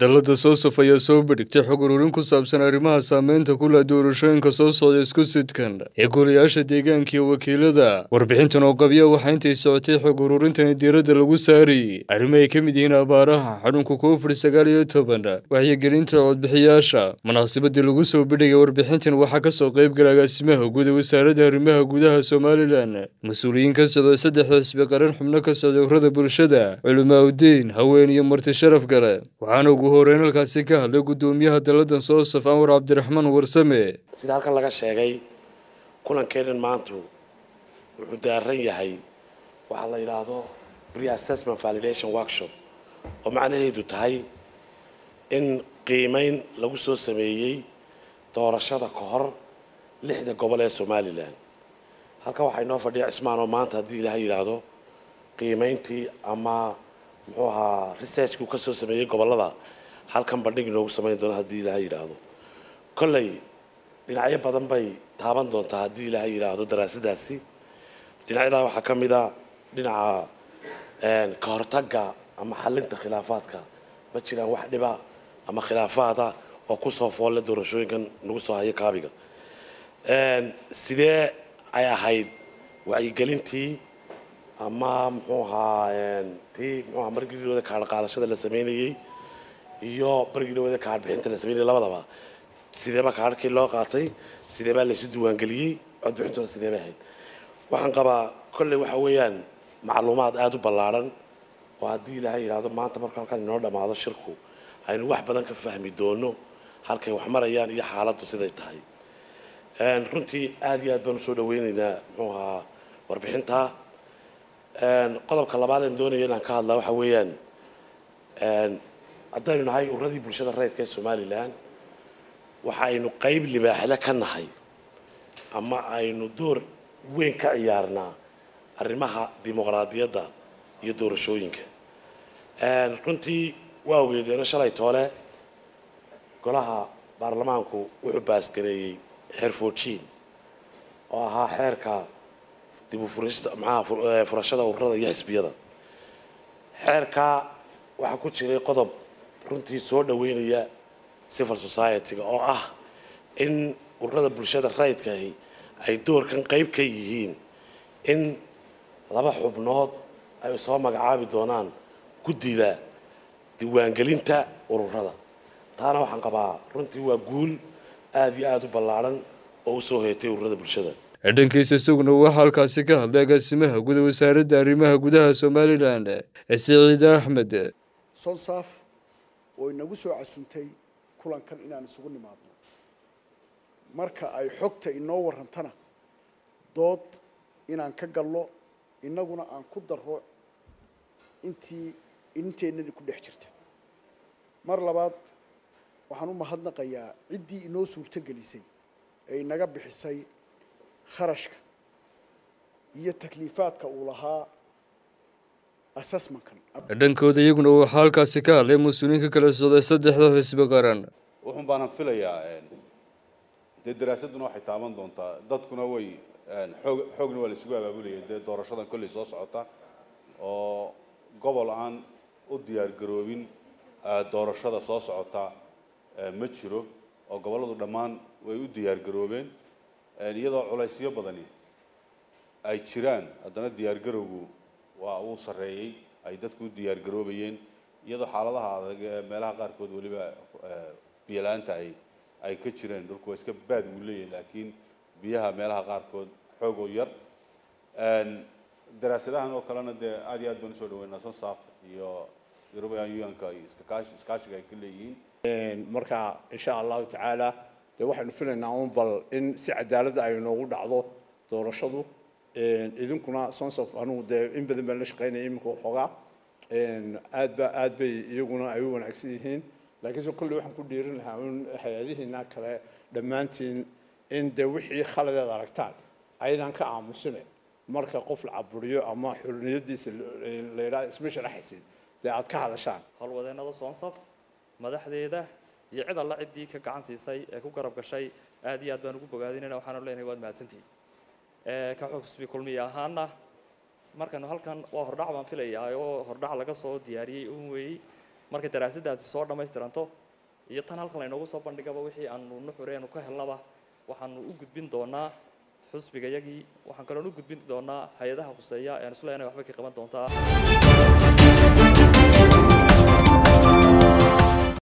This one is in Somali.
dalladda soosaf ayaa soo bandhigtay xog ururin ku saabsan arrimaha saameynta ku leh doorashooyinka soo socda isku sidkan ee golayaasha deegaanka iyo wakiilada warbixintan oo qabya waxaa intay socotay xog ururintani diiradda lagu saarayey arrimo ay ka mid yihiin abaaraha xanuunka covid sagaal iyo toban waxyigelinta codbixiyaasha munaasabadii lagu soo bandhigay warbixintan waxaa ka soo qayb gala agaasimaha guud ee wasaaradda arrimaha gudaha somalilan mas'uuliyiin ka socda saddexda xisbi qaran xubno ka socda urada bulshada culimaa udiin haween iyo marti sharaf gale waxaana ugu horeyn halkaasi ka hadlay guddoomiyaha dalladan soosaf anwar cabdiraxmaan warsame. Sida halkan laga sheegay kulankeenan maantu wuxuu daaran yahay. Waxaa la yidhaahdo reassessment validation workshop oo macnaheedu tahay in qiimeyn lagu soo sameeyey doorashada ka hor lixda gobol ee somalilan halkan waxaa inoo fadhiya cismaan oo maanta haddii ilaha yidhaahdo qiimeyntii ama muxuu ahaa researchkii uu ka soo sameeyey gobollada halkan bandhig inoogu samayn doona haddii ilaha yidhaahdo. Kolley dhinacyo badan bay taaban doontaa haddii ilaha yidhaahdo daraasadaasi dhinacyadaa waxaa ka mid a dhinaca ka hortagga ama xalinta khilaafaadka. Ma jiraan wax dhiba ama khilaafaada oo ku soo foolle doorashooyinkan nagu soo haya kaabiga. Sidee ay ahayd wacyigelintii ama muxuu ahaa tii muxuu ahaa markii dhawada kaadh qaadashada la sameynayey iyo markii dhawada kaadh bixinta la sameynayay labadaba sideeba kaadhkii loo qaatay sideebaa laysu diiwaangeliyey codbixintuna sidee bay ahayd waxaan qabaa kolley waxa weeyaan macluumaad aada u ballaadhan oo haddii ilaahay yidhaahdo maanta marka halkan inoo dhammaado shirku aynu wax badan ka fahmi doono halkay wax marayaan iyo xaaladdu siday tahay runtii aada iyo aad baan u soo dhaweyneynaa muxuu ahaa warbixintaa qodobka labaad aan doonaya inaan ka hadlaa waxa weeyaan haddaynu nahay uradii bulshada rayidka ee somalilan waxa aynu qeyb libaaxle ka nahay ama aynu door weyn ka ciyaarnaa arrimaha dimuqraadiyadda iyo doorashooyinka. Runtii waa ogeedeeno shalay toole. Golaha baarlamaanku wuxuu baasgareeyey xeer fourtiin oo ahaa xeerka dib u furista maxaa furashada ururada iyo xisbiyada. Xeerkaa waxaa ku jiray qodob runtii soo dhaweynaya civil society-ga oo ah in ururada bulshada rayidkahi ay doorkan qeyb ka yihiin in laba xubnood ay soo magacaabi doonaan guddida diiwaangelinta ururada. Taana waxaan qabaa runtii waa guul aada iyo aada u ballaadhan oo u soo hoyatay ururada bulshada. Dhankiisa isaguna waxaa halkaasi ka hadlay agaasimaha guda wasaaradda arrimaha gudaha somalilan siciid axmed oo inagu soo casuntay kulankan inaan isugu nimaadno. Marka ay xogta inoo warrantana dood inaan ka gallo innaguna aan ku darro intii inteennani ku dhex jirta. Mar labaad waxaan u mahadnaqayaa ciddii inoo suurto gelisay ee inaga bixisay kharashka iyo takliifaadka uu lahaa dhankooda iyaguna waxaa halkaasi ka hadlay mas'uuliyiinka kala socday saddexda xisbi qaran wuxuun baanan filayaa dee daraasaduna waxay taaban doontaa dadkuna way xoog xoogna waa la isugu abaabulaya dee doorashadan kolley soo socota oo gobol aan u diyaar garoobin doorashada soo socota ma jiro oo gobolladu dhammaan way u diyaar garoobeen iyadoo culaysyo badani ay jiraan. Haddana diyaar garowgu waa uu sarreeyey ay dadku u diyaar garoobayeen iyadoo xaaladaha adag ee meelaha qaarkood weliba biyalaanta ay ay ka jireen dhulku waa iska baad wuu leeyahay laakiin biyaha meelaha qaarkood xoog oo yar. Daraasadahan oo kalena dee aad iyo aad baan u soo dhaweynaa sonsaaf iyo european unionka iyo iskakaash iskaashiga ay ka leeyihiin. Marka insha allahu tacaala dee waxaynu filaynaa un bal in si cadaaladda ay noogu dhacdo doorashadu idinkuna sonsof anugu dee in badan baan la shaqaynaya iminka waxoogaa aad ba aad bay iyaguna ay u wanaagsan yihiin. Laakiinse kolley waxaan ku dhiirin lahaa un hay'adihiina kale dhammaantiin in dee wixii khaladeed aragtaan ayadan ka aamusine. Marka qof la caburiyo ama xurniyadiisa la yidhaha isma sharaxaysid dee aad ka hadashaan. Howlwadeennada soonsaf madaxdeeda iyo cid alla ciddii ka gacan siisay ee ku garab gashay aad iyo aad baan ugu bogaadinayna waxaanu leenahay waad mahadsantihin ka xusbi kulmiya ahaana markanu halkan waa hordhac baan filayaa oo hordhac laga soo diyaariyey un weeyey markay daraasadaasi soo dhammaystiranto iyo tan halkan laynoogu soo bandhigaba wixii aanu nuxureenu ka helnaba waxaanu u gudbin doonaa xusbigayagii waxaan kaloon u gudbin doonaa hay'adaha khuseeya ean is leeyahay waxbay ka qaban doontaa